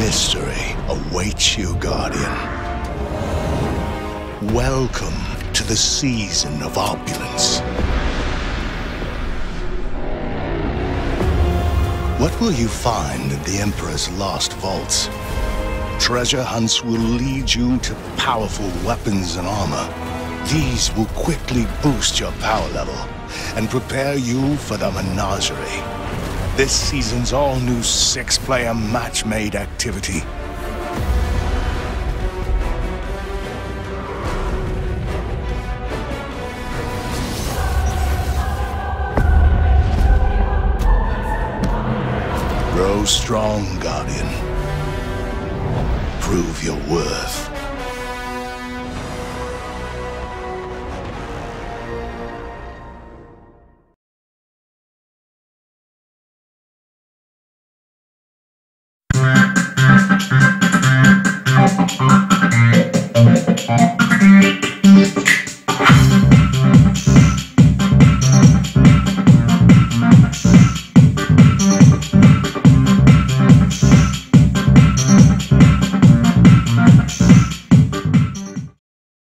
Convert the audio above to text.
mystery awaits you, Guardian. Welcome to the season of opulence. What will you find in the Emperor's lost vaults? Treasure hunts will lead you to powerful weapons and armor. These will quickly boost your power level and prepare you for the menagerie. This season's all-new six-player match-made activity. Grow strong, Guardian. Prove your worth.